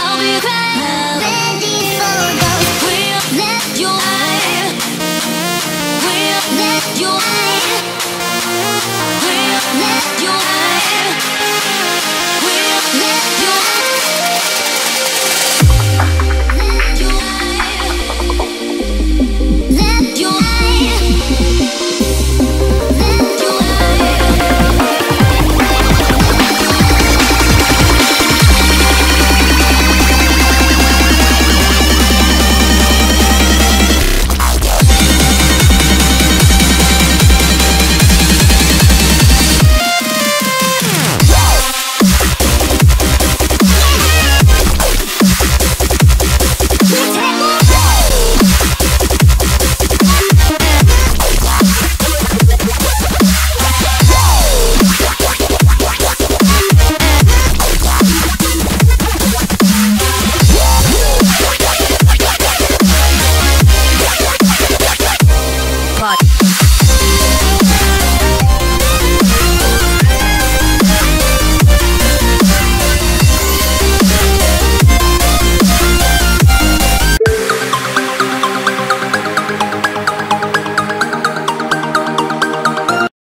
I'll be ready for those